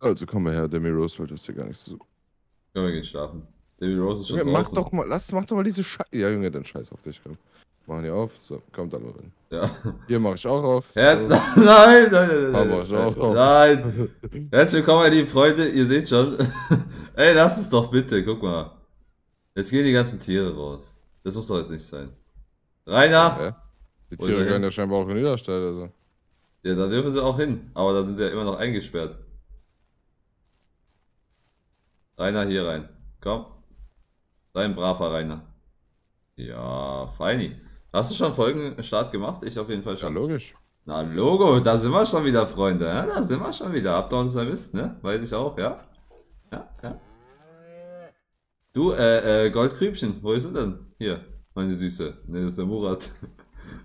Also komm mal her, Demi Roosevelt ist hier gar nicht so. Komm, wir gehen schlafen. David Rose ist schon Junge, mach doch mal, lass, mach doch mal diese Scheiße. Ja, Junge, dann scheiß auf dich, komm. Machen die auf. So, kommt alle rein. Ja. Hier mach ich auch auf. Her So. nein, nein, nein, nein, Aber nein, schau doch. nein. Herzlich willkommen, meine lieben Freunde. Ihr seht schon. Ey, lass es doch bitte. Guck mal. Jetzt gehen die ganzen Tiere raus. Das muss doch jetzt nicht sein. Rainer! Hä? Die er Tiere gehören ja scheinbar auch in Niederstall, also. Ja, da dürfen sie auch hin. Aber da sind sie ja immer noch eingesperrt. Rainer, hier rein. Komm. Dein braver Rainer. Ja, feini. Hast du schon Folgenstart gemacht? Ich auf jeden Fall Ja, schon. logisch. Na, Logo, da sind wir schon wieder, Freunde. Ja, da sind wir schon wieder. Habt ihr uns erwischt, ne? Weiß ich auch, ja? Ja, ja. Du, äh, äh, Goldkrübchen, wo ist sie denn? Hier, meine Süße. Ne, das ist der Murat.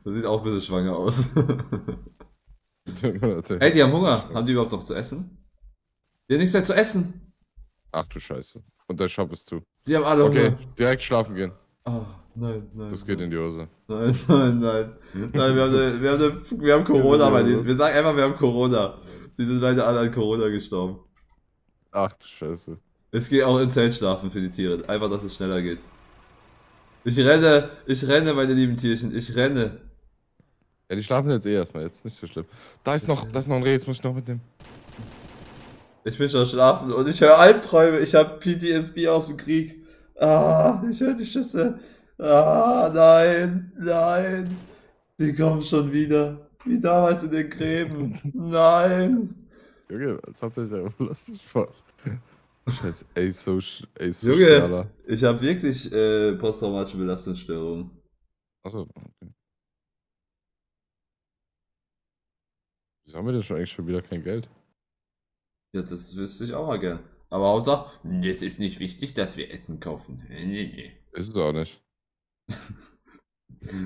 Das sieht auch ein bisschen schwanger aus. Ey, die haben Hunger. Haben die überhaupt noch zu essen? Die haben nichts mehr zu essen. Ach du Scheiße. Und der Shop ist zu. Die haben alle Okay, Hunger. direkt schlafen gehen. Oh, nein, nein. Das geht in die Hose. Nein, nein, nein. Nein, wir haben, wir haben, wir haben Corona, bei denen. Wir sagen einfach, wir haben Corona. Die sind leider alle an Corona gestorben. Ach du Scheiße. Es geht auch im Zelt schlafen für die Tiere. Einfach, dass es schneller geht. Ich renne, ich renne, meine lieben Tierchen, ich renne. Ja, die schlafen jetzt eh erstmal, jetzt nicht so schlimm. Da ist noch, da ist noch ein Reh, jetzt muss ich noch mitnehmen. Ich bin schon schlafen und ich höre Albträume. Ich habe PTSB aus dem Krieg. Ah, ich höre die Schüsse. Ah, nein, nein. Die kommen schon wieder. Wie damals in den Gräben. Nein. Junge, jetzt habt ihr ja lustig Spaß. Scheiße, ey, so, ey, so Junge. Ich habe wirklich äh, posttraumatische Belastungsstörung. Achso, okay. Wieso haben wir denn schon eigentlich schon wieder kein Geld? Ja, das wüsste ich auch mal gern. Aber Hauptsache, es ist nicht wichtig, dass wir Essen kaufen. Nee, nee. Ist es auch nicht.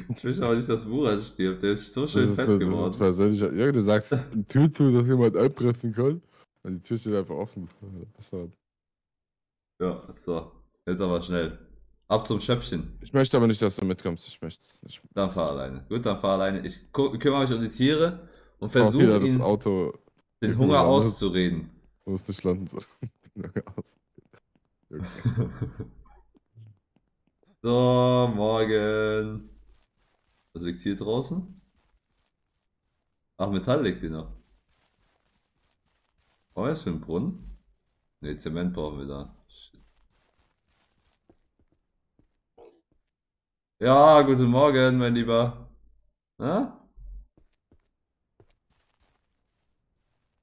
Ich will aber nicht, dass Murat stirbt. Der ist so schön Das ist, fett das ist geworden. persönlich. Junge, du sagst, eine Tür zu, dass jemand einbrechen kann. Und die Tür steht einfach offen. Was war das? Ja, so. Jetzt aber schnell. Ab zum Schöppchen. Ich möchte aber nicht, dass du mitkommst. Ich möchte es nicht. Dann fahr alleine. Gut, dann fahr alleine. Ich kümmere mich um die Tiere und versuche den Hunger auszureden. Soll. Aus. Junge. so, morgen. Was liegt hier draußen? Ach, Metall liegt hier noch. Brauchen wir das für einen Brunnen? Ne, Zement brauchen wir da. Shit. Ja, guten Morgen, mein Lieber. Na?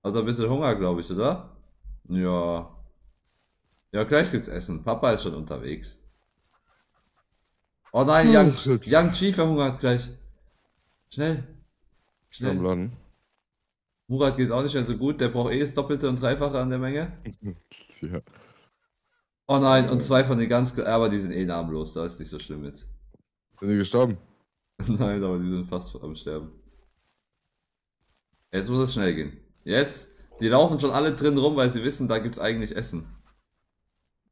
Also ein bisschen Hunger, glaube ich, oder? Ja. Ja, gleich gibt's Essen. Papa ist schon unterwegs. Oh nein, Young, Oh, shit. Young Chi verhungert gleich. Schnell. Schnell. Murat geht's auch nicht mehr so gut. Der braucht eh das Doppelte und Dreifache an der Menge. Ja. Oh nein, und zwei von den ganz, aber die sind eh namenlos. Da ist nicht so schlimm jetzt. Sind die gestorben? Nein, aber die sind fast am Sterben. Jetzt muss es schnell gehen. Jetzt. Die laufen schon alle drin rum, weil sie wissen, da gibt's eigentlich Essen.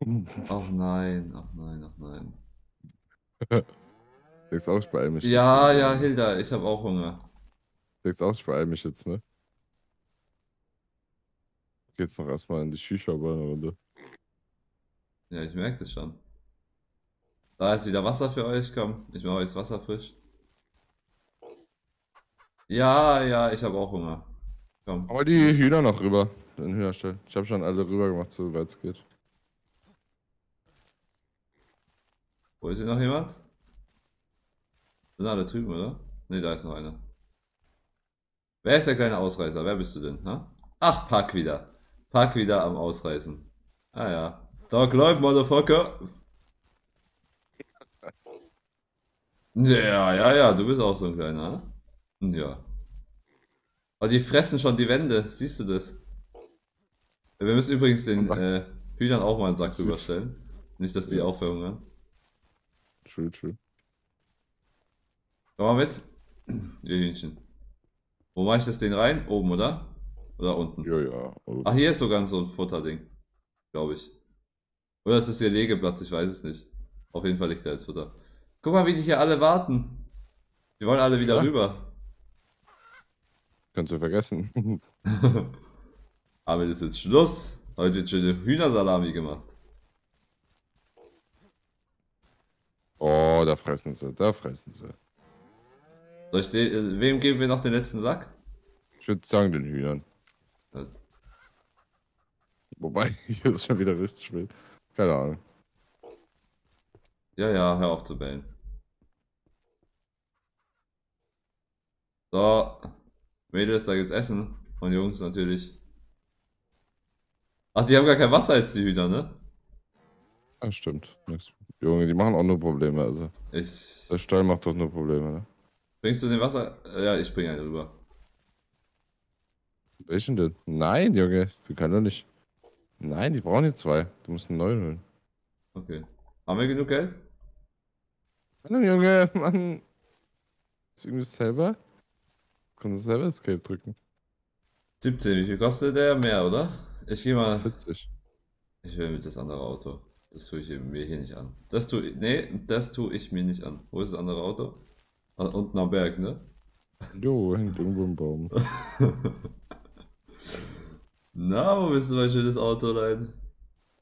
Ach nein, ach nein, ach nein. Denkst auch, beeil mich. Ja, jetzt. ja, Hilda, ich habe auch Hunger. Denkst auch, beeil mich jetzt, ne? Geht's noch erstmal in die Shisha-Bar eine Runde. Ja, ich merke das schon. Da ist wieder Wasser für euch, komm. Ich mache euch das Wasser frisch. Ja, ja, ich habe auch Hunger. Komm. Aber die Hühner noch rüber. Den Hühnerstall. Ich habe schon alle rüber gemacht, soweit es geht. Wo ist hier noch jemand? Sind alle drüben, oder? Ne, da ist noch einer. Wer ist der kleine Ausreißer? Wer bist du denn? Ha? Ach, Pack wieder. Pack wieder am Ausreißen. Ah ja. Dog life, Motherfucker. Ja, ja, ja, du bist auch so ein kleiner. hm? Ja. Aber die fressen schon die Wände. Siehst du das? Wir müssen übrigens den äh, Hühnern auch mal einen Sack drüber Nicht, dass die Ja. auch verhungern. True, true. Komm mal mit. Ihr Hühnchen. Wo mache ich das Ding rein? Oben, oder? Oder unten? Ja, ja. Oh. Ach, hier ist sogar so ein Futterding. Glaube ich. Oder ist das ihr Legeplatz? Ich weiß es nicht. Auf jeden Fall liegt da jetzt Futter. Guck mal, wie die hier alle warten. Die wollen alle wieder Ja. rüber. Kannst du vergessen. Aber das ist jetzt Schluss. Heute wird schöne Hühnersalami gemacht. Oh, da fressen sie, da fressen sie. Soll ich den, äh, wem geben wir noch den letzten Sack? Ich würde sagen den Hühnern. Das- Wobei, hier ist schon wieder richtig spät. Keine Ahnung. Ja, ja, hör auf zu bellen. So, Mädels, da gibt's Essen. Und Jungs natürlich. Ach, die haben gar kein Wasser als die Hühner, ne? Ah, stimmt. Nix. Junge, die machen auch nur Probleme, also. Ich. Der Stall macht doch nur Probleme, ne? Bringst du den Wasser? Ja, ich bringe einen rüber. Welchen denn? Nein, Junge, wir können doch nicht. Nein, die brauchen nicht zwei. Du musst einen neuen holen. Okay. Haben wir genug Geld? Hallo, Junge, Mann. Ist irgendwie selber? Kannst du selber Escape drücken? 17, wie viel kostet der? Mehr, oder? Ich gehe mal. 40. Ich will mit das andere Auto. Das tue ich mir hier nicht an. Das tue ich. Nee, das tue ich mir nicht an. Wo ist das andere Auto? Ah, Unten am Berg, ne? Jo, hängt irgendwo im Baum. Na, wo bist du mein schönes Auto rein?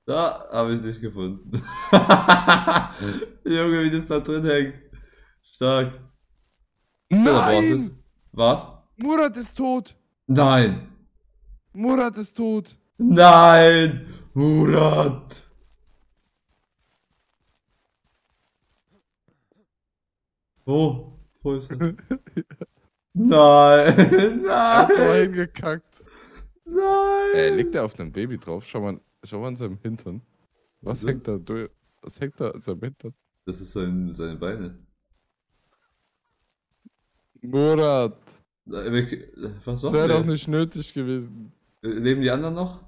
Da habe ich nicht gefunden. Junge, wie das da drin hängt. Stark. Es. Was? Murat ist tot! Nein! Murat ist tot! Nein! Murat! Wo? Wo ist er? Nein! Er hat nur Nein! hingekackt. Nein! Äh, liegt er auf dem Baby drauf? Schau mal, schau mal an seinem Hintern. Was Wieso? hängt da durch? Was hängt da an seinem Hintern? Das ist sein, seine Beine. Murat! Äh, wir- Was Das machen wäre doch nicht nötig gewesen. Äh, Leben die anderen noch?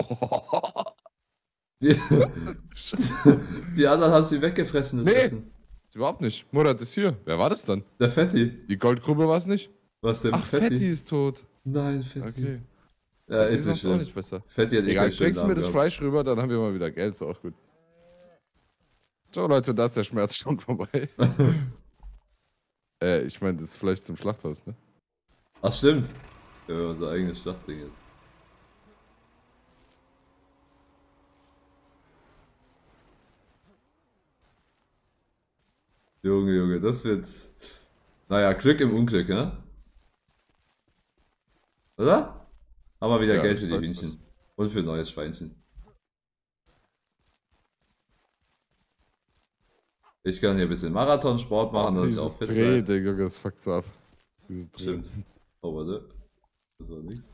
Die, die anderen haben sie weggefressen, das Nee. Essen. Überhaupt nicht. Murat ist hier. Wer war das dann? Der Fetti. Die Goldgrube war es nicht? Was denn? Ach, Fetti ist tot. Nein, Fetti. Okay. Ja, ist nicht macht's auch schlimm. nicht besser. Fetti hat eh Egal, bringst du mir das. Fleisch rüber, dann haben wir mal wieder Geld, ist auch gut. So, Leute, da ist der Schmerz schon vorbei. äh, ich meine, das ist vielleicht zum Schlachthaus, ne? Ach, stimmt. Wir haben unser eigenes Schlachtding jetzt. Junge, Junge, das wird. Naja, Glück im Unglück, ne? Oder? Haben wir wieder Ja, Geld für die Hühnchen. Und für neues Schweinchen. Ich kann hier ein bisschen Marathonsport machen, das ist Dieses auch fit Dreh. Digga, das fuckt so ab. Dieses Dreh. Stimmt. Oh, warte. Das war nix.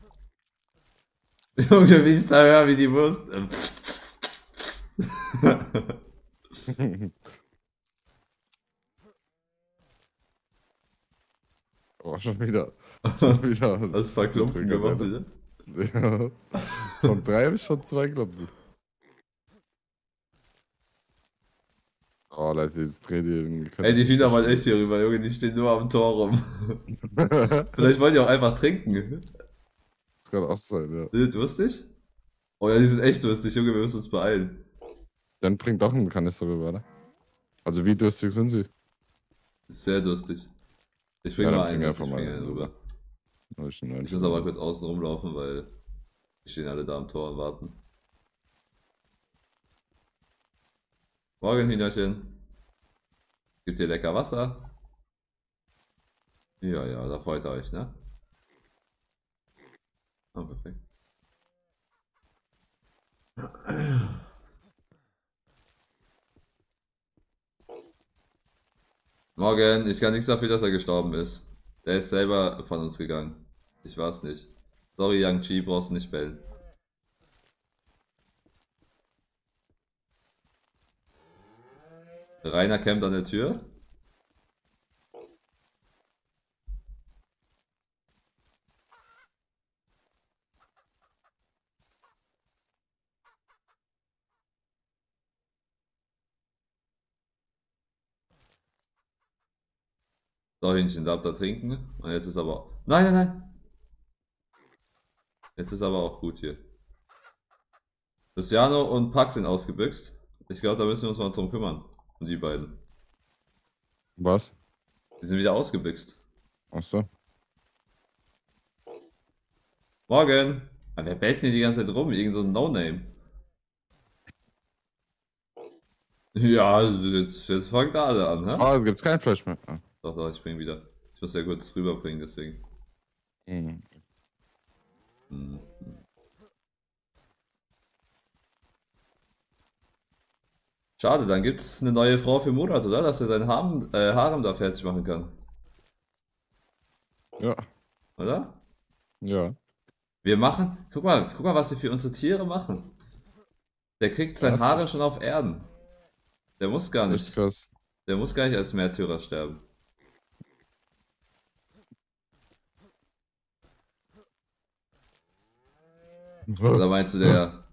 Junge, wie ich da höre, wie die Wurst. oh, schon wieder. Schon wieder. Hast du ein paar Klumpen gemacht, wieder? Ja. Von drei habe ich schon zwei Klumpen. Oh, Leute, dieses die Ey, die Hühner waren echt hier rüber, Junge, die stehen nur am Tor rum. Vielleicht wollen die auch einfach trinken. Das kann auch sein, ja. Sind die durstig? Oh ja, die sind echt durstig, Junge, wir müssen uns beeilen. Dann bringt doch einen Kanister rüber, ne? Also wie durstig sind sie? Sehr durstig. Ich bring Ja, mal einen, ich einfach bring mal einen rüber. Ich Ich muss aber kurz außen rumlaufen, weil die stehen alle da am Tor und warten. Morgen, Hühnerchen. Gibt ihr lecker Wasser? Ja, ja, da freut ihr euch, ne? Ah, perfekt. Morgen, ich kann nichts dafür, dass er gestorben ist. Der ist selber von uns gegangen. Ich war's nicht. Sorry, Yang Chi, brauchst du nicht bellen. Rainer campt an der Tür. So, Hühnchen, darf da trinken. Und jetzt ist aber. Nein, nein, nein! Jetzt ist aber auch gut hier. Luciano und Pax sind ausgebüxt. Ich glaube, da müssen wir uns mal drum kümmern. Um die beiden. Was? Die sind wieder ausgebüxt. Achso. Morgen! Aber wer bellt denn die ganze Zeit rum? Irgend so ein No-Name. Ja, jetzt, jetzt fangen da alle an, ne? Ah, es gibt kein Fleisch mehr. Ah. Doch, doch, ich bring wieder. Ich muss ja kurz rüberbringen, deswegen. Mhm. Hm. Schade, dann gibt's eine neue Frau für Murat, oder? Dass er sein Harem, äh, Harem da fertig machen kann. Ja, Oder? ja. Wir machen, guck mal, guck mal, was wir für unsere Tiere machen. Der kriegt sein Ja, Harem schon auf Erden. Der muss gar Das nicht, krass. der muss gar nicht als Märtyrer sterben. Oder meinst du, der,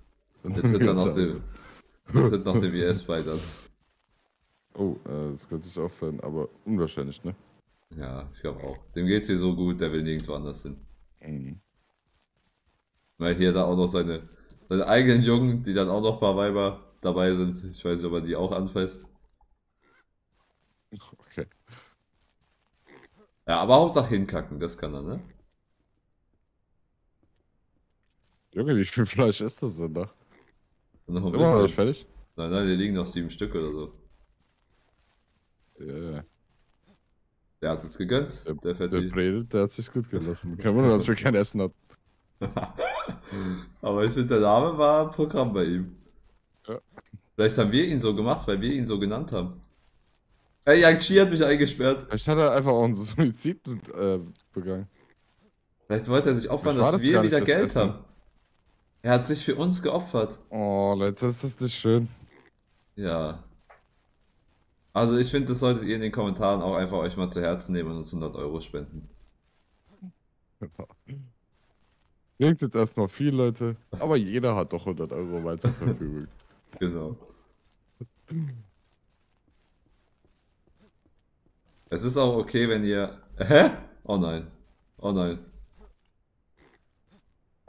der tritt dann noch dem, der tritt noch dem bei dann? Oh, äh, das könnte sich auch sein, aber unwahrscheinlich, ne? Ja, ich glaube auch. Dem geht's hier so gut, der will nirgendwo anders hin. Mhm. Weil hier da auch noch seine, seine eigenen Jungen, die dann auch noch ein paar Weiber dabei sind. Ich weiß nicht, ob er die auch anfasst. Okay. Ja, aber Hauptsache hinkacken, das kann er, ne? Junge, wie viel Fleisch ist das denn da? Und noch Ist ein noch bisschen. nicht fertig? Nein, nein, hier liegen noch sieben Stück oder so. Ja, ja. Der hat es gegönnt. Der, Der fährt der die. Bredel, der hat sich gut gelassen. Kein Wunder, dass wir kein Essen hatten. Aber ich finde, der Name war ein Programm bei ihm. Ja. Vielleicht haben wir ihn so gemacht, weil wir ihn so genannt haben. Ey, Yang Chi hat mich eingesperrt. Vielleicht hat er einfach auch einen Suizid äh, begangen. Vielleicht wollte er sich opfern, dass das wir wieder das Geld Essen. haben. Er hat sich für uns geopfert. Oh, Leute, das ist nicht schön. Ja. Also ich finde, das solltet ihr in den Kommentaren auch einfach euch mal zu Herzen nehmen und uns 100 Euro spenden. Klingt jetzt erstmal viel, Leute. Aber jeder hat doch 100 Euro mal zur Verfügung. Genau. Es ist auch okay, wenn ihr... Hä? Oh nein. Oh nein.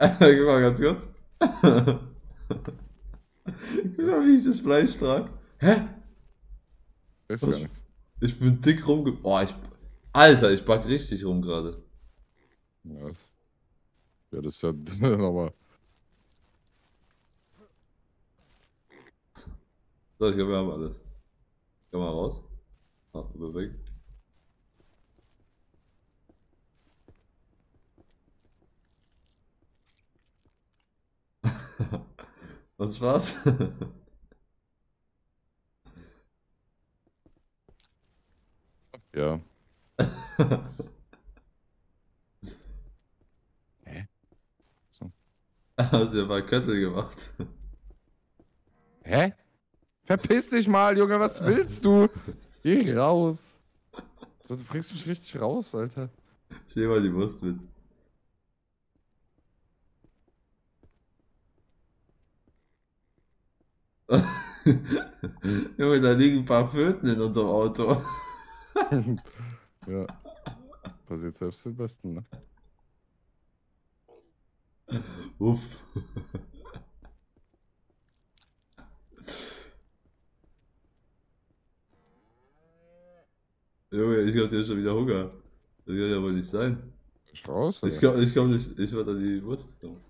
Guck mal ganz kurz. Guck mal, wie ich das Fleisch trage. Hä? Was? gar nichts. Ich bin dick rumge... Boah, ich... Alter, ich back richtig rum gerade. Das, ja, das ist ja nochmal. So, ich glaube, wir haben alles. Komm mal raus. Ah, bewegt. Was Spaß? Ja. Hast du ja mal Köttel gemacht. Hä? Verpiss dich mal, Junge, was willst du? Geh raus. So, du bringst mich richtig raus, Alter. Steh mal die Wurst mit. Junge, da liegen ein paar Föten in unserem Auto. ja. Passiert selbst den Besten, ne? Uff. Junge, ich hab hier schon wieder Hunger. Das kann ja wohl nicht sein. Ich raus, Ich komm, ich komm nicht, ich werde an die Wurst kommen.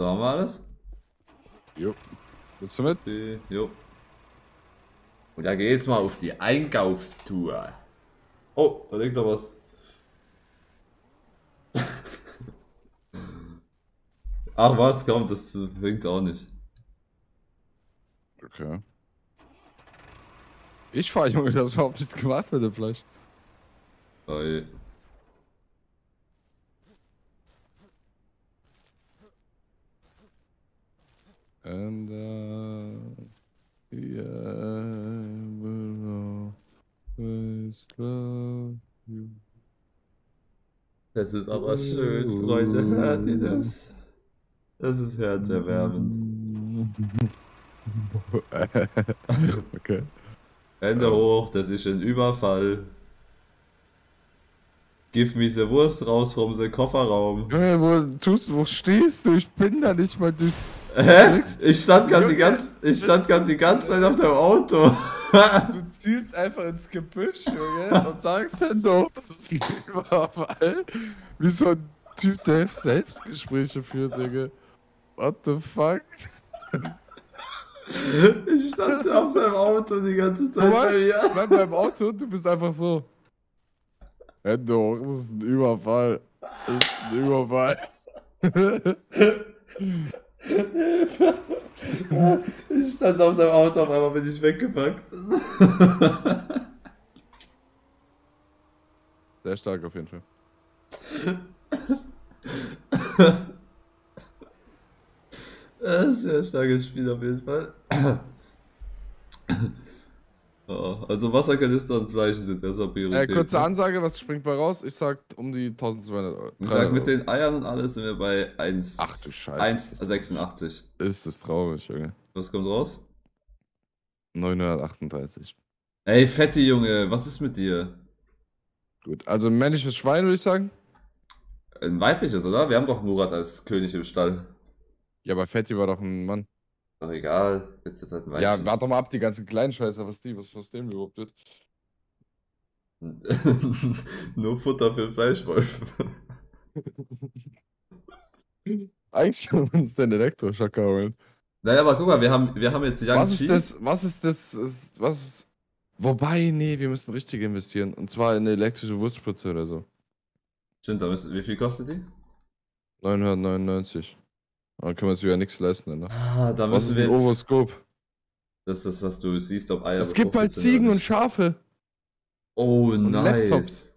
So haben wir alles? Jo. Willst du mit? Die, jo. Und da geht's mal auf die Einkaufstour. Oh, da liegt noch was. Ach was, komm, das bringt auch nicht. Okay. Ich fahr, Junge, das überhaupt nichts gemacht mit dem Fleisch. Oi. And uh, yeah, will always love you. Das ist aber schön, Freunde. Hört ihr das? Das ist herzerwärmend. okay. Hände hoch, das ist ein Überfall. Give me the Wurst raus vom Kofferraum. Junge, wo tust wo stehst du? Ich bin da nicht mal. Du, Hä? Ich stand gerade die, ganz, ich stand grad die ganze Zeit auf deinem Auto. du zielst einfach ins Gebüsch, Junge, und sagst dann doch, das ist ein Überfall. Wie so ein Typ, der Selbstgespräche führt, Junge. What the fuck? Ich stand auf seinem Auto die ganze Zeit bei mir. Bleib beim Auto, du bist einfach so. Hände hoch, das ist ein Überfall. Das ist ein Überfall. Ich stand auf seinem Auto, auf einmal bin ich weggepackt. Sehr stark auf jeden Fall. Sehr starkes Spiel auf jeden Fall. Also Wasserkanister und Fleisch sind erstmal Äh, Priorität. kurze ne? Ansage, was springt bei raus? Ich sag um die 1200 Euro. Ich 300 sag, mit den Eiern und alles sind wir bei 1, Ach du Scheiße. 1,86. Ist das traurig, Junge. Was kommt raus? 938. Ey, fette Junge, was ist mit dir? Gut, also ein männliches Schwein, würde ich sagen. Ein weibliches, oder? Wir haben doch Murat als König im Stall. Ja, aber Fetti war doch ein Mann. Doch egal, jetzt ist halt ein Ja, Weibchen. warte doch mal ab, die ganzen kleinen Scheiße, was die, was aus dem überhaupt wird. Nur Futter für Fleischwolf. Eigentlich können wir uns den Elektroschocker holen. Naja, aber guck mal, wir haben, wir haben jetzt Young Was ist Chi. das, was ist das, ist, was ist, wobei, nee, wir müssen richtig investieren. Und zwar in eine elektrische Wurstspritze oder so. Stimmt, da müssen, wie viel kostet die? 999. Dann können wir uns wieder nichts leisten, ne? Ah, da Was ist ein jetzt. Ovoskop? Das ist, dass du siehst, ob Eier. Es gibt bald oder Ziegen und. Schafe. Oh, nice. Laptops.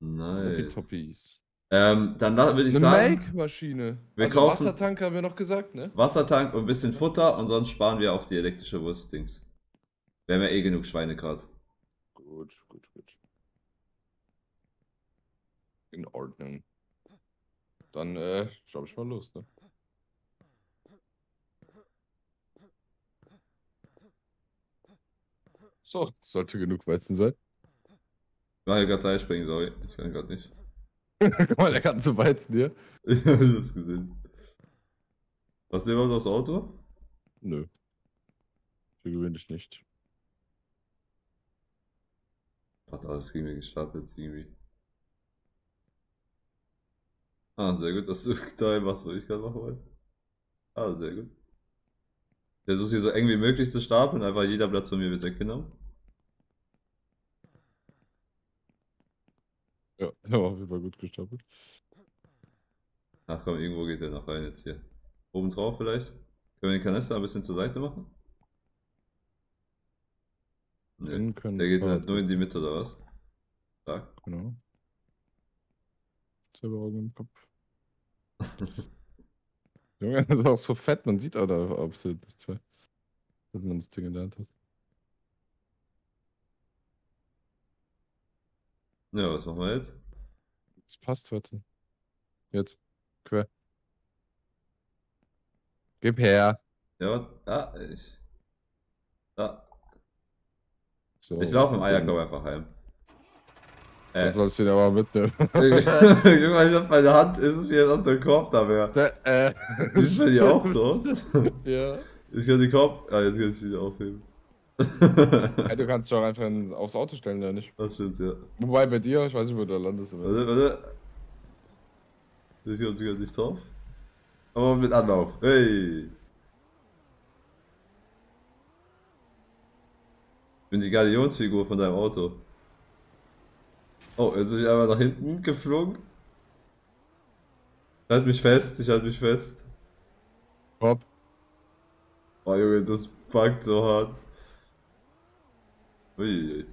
Nice. Toppies. Ähm, dann würde ich Eine sagen, Melkmaschine. wir also kaufen- Wassertank haben wir noch gesagt, ne? Wassertank und ein bisschen Futter und sonst sparen wir auf die elektrische Wurstdings. Wir haben ja eh genug Schweine gerade. Gut, gut, gut. In Ordnung. Dann, äh, schau ich mal los, ne? So, sollte genug Weizen sein. Ich mache gerade Seilspringen, sorry. Ich kann gerade nicht. Guck mal, der ganze Weizen hier. ich hab's gesehen. Hast du überhaupt aufs Auto? Nö. Für gewöhnlich nicht. Hat alles gegen mir gestapelt, irgendwie. Ah, sehr gut, dass du da machst, was ich gerade machen wollte. Ah, sehr gut. Ich versuche sie so eng wie möglich zu stapeln, einfach jeder Platz von mir wird weggenommen. Ja, der war auf jeden Fall gut gestapelt. Ach komm, irgendwo geht der noch rein jetzt hier. Oben drauf vielleicht? Können wir den Kanister ein bisschen zur Seite machen? Nee, Innen können der geht halt nur in die Mitte oder was? Stark. Genau. Selber Augen im Kopf. Junge, das ist auch so fett, man sieht aber absolut nichts mehr. Wenn man das Ding Hand hat. Ja, was machen wir jetzt? Das passt, warte. Jetzt. Quer. Gib her. Ja, ah, ich. Ah, So, ich laufe im Eierkorb einfach heim. Dann Äh, sollst du ihn aber mitnehmen. Junge, ich hab meine Hand, ist es wie als ob der Korb da. Der, äh. Sieht bei dir auch so aus? ja. Ich kann den Korb. Ah, jetzt kann ich ihn wieder aufheben. ja. Du kannst dich auch einfach in, aufs Auto stellen, ja nicht. Das stimmt, ja. Wobei bei dir, ich weiß nicht, wo du landest. Aber Warte, warte. Ich komm wieder nicht drauf. Aber mit Anlauf. Hey. Ich bin die Galionsfigur von deinem Auto. Oh, jetzt bin ich einmal nach hinten geflogen. Ich halt mich fest, ich halte mich fest. Hopp. Oh Junge, das packt so hart. Uiuiui.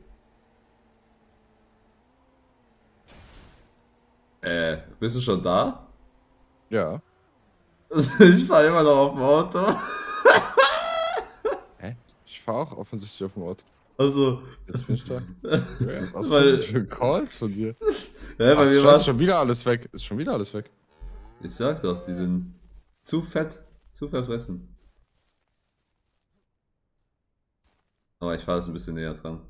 Äh, bist du schon da? Ja. Ich fahre immer noch auf dem Auto. Hä? Ich fahre auch offensichtlich auf dem Auto. Also. Jetzt bin ich. Was weil, sind das für Calls von dir? Ja, weil Ach, mir war schon wieder alles weg. Ist schon wieder alles weg. Ich sag doch, die sind zu fett, zu verfressen. Aber ich fahre das ein bisschen näher dran.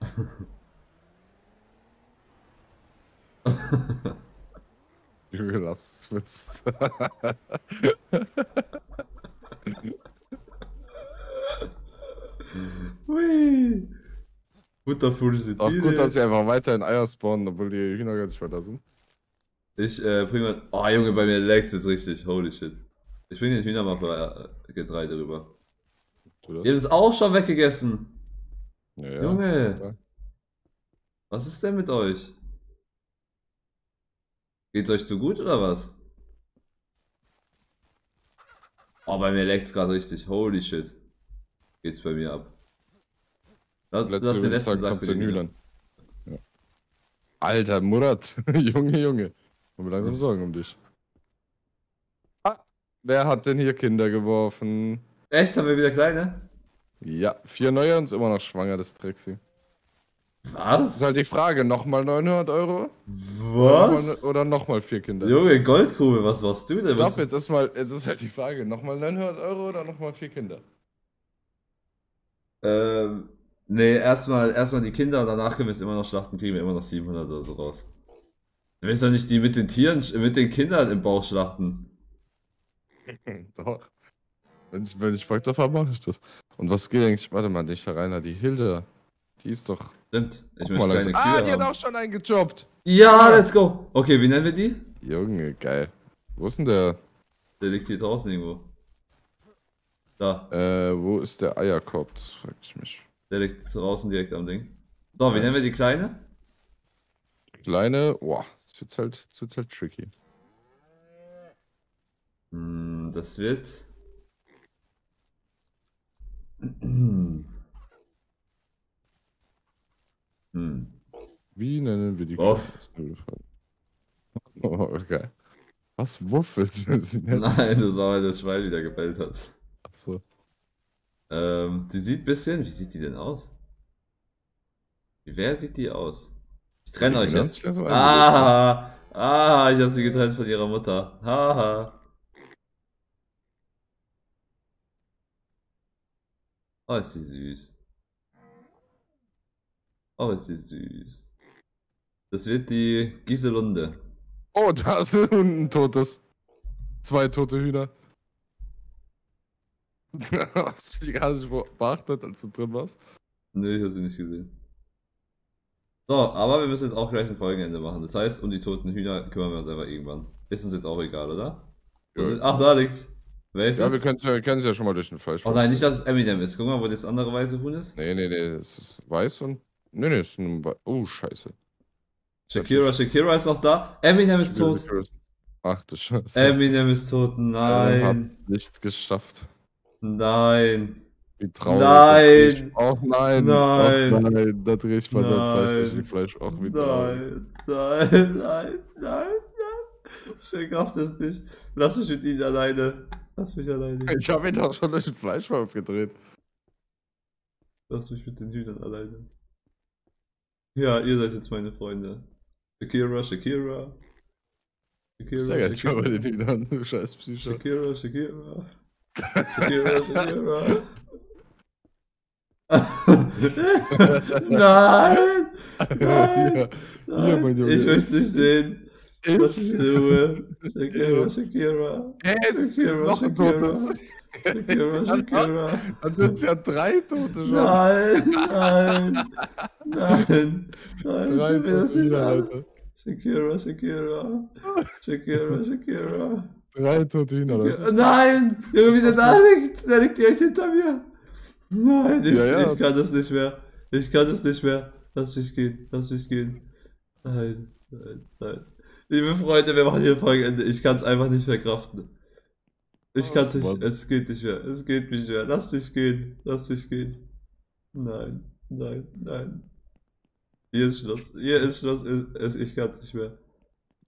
Lass es. Hui. Butterfulle sind Auch gut, dass sie einfach weiterhin Eier spawnen, obwohl die Hühner gar nicht weiter sind. Ich äh, bring mal. Oh Junge, bei mir laggt es richtig. Holy shit. Ich bring den Hühnermappe äh, rüber. Ihr habt es auch schon weggegessen. Ja, ja. Junge. Was ist denn mit euch? Geht's euch zu gut oder was? Oh, bei mir leckt's gerade richtig. Holy shit. Geht's bei mir ab. Lass, Letzte würde ich letzten sagen, Sack für. Hühnern. Ja. Alter, Murat. Junge, Junge. Ich mir langsam Sorgen um dich. Ah, wer hat denn hier Kinder geworfen? Echt? Haben wir wieder kleine? Ja, vier neue und ist immer noch schwanger, das Trixie. Das Was? ist halt die Frage, nochmal 900 Euro? Was? Oder nochmal vier Kinder? Junge, Goldgrube, was warst du denn? Stopp, Was? jetzt ist, mal, jetzt ist halt die Frage, nochmal 900 Euro oder nochmal vier Kinder? Ähm, nee, erstmal erstmal die Kinder und danach können wir es immer noch schlachten, kriegen wir immer noch 700 oder so raus. Du willst doch nicht die mit den Tieren, mit den Kindern im Bauch schlachten. Doch. Wenn ich, wenn ich Bock drauf habe, mache ich das. Und was geht eigentlich? Warte mal, nicht der Rainer, die Hilde. Die ist doch. Stimmt. Ich Guck möchte mal, kleine. Ah, die hat auch schon einen gejobbt. Ja, let's go. Okay, wie nennen wir die? Junge, geil. Wo ist denn der? Der liegt hier draußen irgendwo. Da, Äh, wo ist der Eierkorb? Das frage ich mich. der liegt draußen direkt am Ding. So, wie Ja, nennen wir die kleine? Kleine, boah, das wird halt, das wird halt tricky. Hm, das wird. Hm. Wie nennen wir die Wuff. Oh, okay. Was wuffelt sie nennen? Nein, das war, weil das Schwein wieder gebellt hat. Achso. Ähm, die sieht ein bisschen. Wie sieht die denn aus? Wie wer sieht die aus? Ich trenne euch jetzt. langsam Ah, ah, ich habe sie getrennt von ihrer Mutter. Haha. Oh, ist sie süß. Oh, ist sie süß. Das wird die Giselunde. Oh, da ist ein totes. Zwei tote Hühner. Hast du die gar nicht beachtet, als du drin warst? Nee, ich habe sie nicht gesehen. So, aber wir müssen jetzt auch gleich ein Folgenende machen. Das heißt, um die toten Hühner kümmern wir uns einfach irgendwann. Ist uns jetzt auch egal, oder? Ja. sind- Ach, da liegt's. Wer ist Ja, das? wir können ja, können ja schon mal durch den Fleisch. Oh nein, nicht, dass es Eminem ist. Guck mal, wo das andere weiße Huhn ist. Nee, nee, nee, es ist weiß und. Nee, nee, es ist ein. Oh, scheiße. Shakira, Shakira ist noch da. Eminem ist tot. Ach du Scheiße. Eminem ist tot. Er Nein. hat's nicht geschafft. Nein. Wie traurig. Nein. Oh nein. Nein. Oh nein. Da drehe ich mal sein Fleisch durch die Fleisch. Auch wie traurig. Nein, nein, nein, nein, nein. Ich das nicht. Lass mich mit ihnen alleine. Lass mich alleine. Ich habe ihn doch schon durch den Fleischwolf gedreht. Lass mich mit den Hühnern alleine. Ja, ihr seid jetzt meine Freunde. Shakira, Shakira. Shakira, Sehr geil, ich mal bei Shakira. den Hühnern, du scheiß Psycho. Shakira, Shakira. Shakira, Shakira. Nein! Nein! Hier, Nein. Junge. Ich möchte dich sehen. Mich ist. Ruhe. Shakira, Shakira. Es ist Shakira, noch ein totes. Shakira, Shakira. Dann sind es ja drei Tote schon. Nein, nein, nein, nein, Drei tu mir das nicht an. Shakira, Shakira, Shakira, Shakira. Drei tote Hühner, Leute. Nein, Junge, wie der da liegt, der liegt direkt hinter mir. Nein, ich, Ja, ja. ich kann das nicht mehr. Ich kann das nicht mehr. Lass mich gehen, lass mich gehen. Nein, nein, nein. Liebe Freunde, wir machen hier Folgenende. Ich kann es einfach nicht verkraften. Ich Oh, kann es nicht, Mann. es geht nicht mehr, es geht nicht mehr. Lass mich gehen, lass mich gehen. Nein, nein, nein. Hier ist Schluss, hier ist Schluss, ich kann es nicht mehr.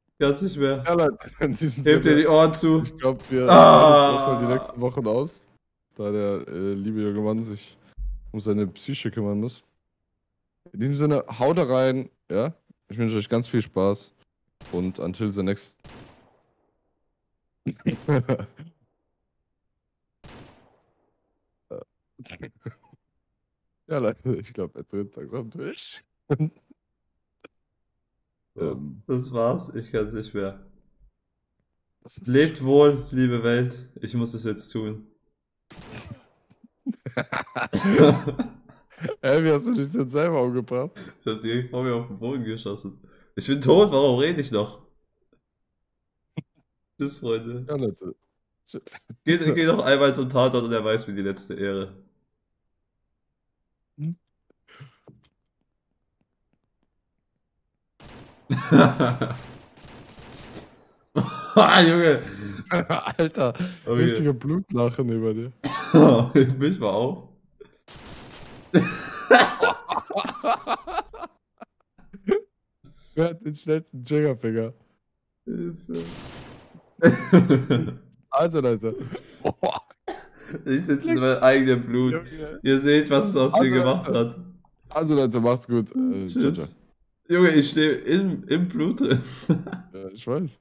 Ich kann es nicht mehr. Ja, Leute, Hebt dir die Ohren zu. ich glaube, wir Ah. erstmal die nächsten Wochen aus, da der äh, liebe junge Mann sich um seine Psyche kümmern muss. In diesem Sinne, haut rein, ja? Ich wünsche euch ganz viel Spaß und until the next. Ja, Leute, ich glaube, er tritt langsam durch. So, Ähm. das war's, ich kann nicht mehr. Lebt wohl, liebe Welt. Ich muss es jetzt tun. Hä, wie hast du dich denn selber umgebracht? Ich hab direkt vor mir auf den Boden geschossen. Ich bin tot, warum rede ich noch? Tschüss, Freunde. Ja, Leute. Geht, geht noch einmal zum Tatort und er weiß mir die letzte Ehre. Hm? ah, Junge. Alter, Okay. richtige Blutlachen über dir. Ich mich mal auf. Wer hat den schnellsten Triggerfinger? Also, Leute. Boah, ich sitze in meinem eigenen Blut. Ihr seht, was es aus mir Also, gemacht Alter. hat. Also, Leute, macht's gut. Äh, ciao, ciao. Tschüss. Junge, ich stehe im, im Blut drin. Ja, ich weiß.